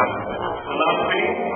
Nothing